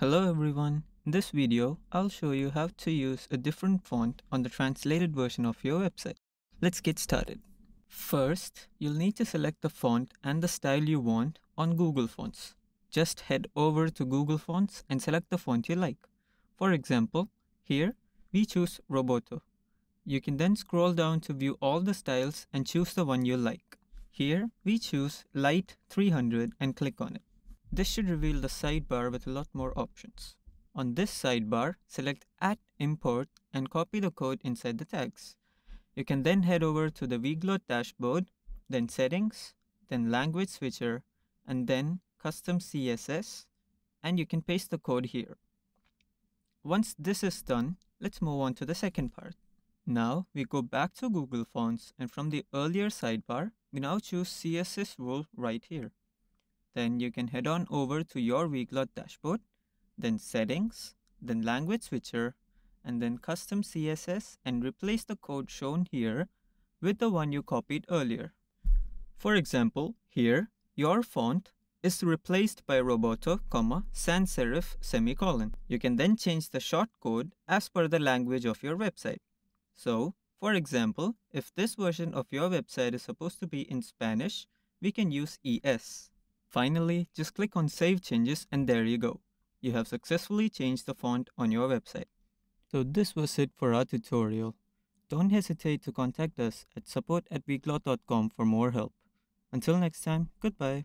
Hello everyone. In this video, I'll show you how to use a different font on the translated version of your website. Let's get started. First, you'll need to select the font and the style you want on Google Fonts. Just head over to Google Fonts and select the font you like. For example, here we choose Roboto. You can then scroll down to view all the styles and choose the one you like. Here we choose Light 300 and click on it. This should reveal the sidebar with a lot more options. On this sidebar, select at import and copy the code inside the tags. You can then head over to the Weglot dashboard, then settings, then language switcher, and then custom CSS, and you can paste the code here. Once this is done, let's move on to the second part. Now we go back to Google Fonts and from the earlier sidebar, we now choose CSS rule right here. Then you can head on over to your Weglot dashboard, then settings, then language switcher, and then custom CSS and replace the code shown here with the one you copied earlier. For example, here, your font is replaced by Roboto, comma, sans serif, semicolon. You can then change the short code as per the language of your website. So, for example, if this version of your website is supposed to be in Spanish, we can use ES. Finally, just click on Save Changes and there you go. You have successfully changed the font on your website. So this was it for our tutorial. Don't hesitate to contact us at support at for more help. Until next time, goodbye.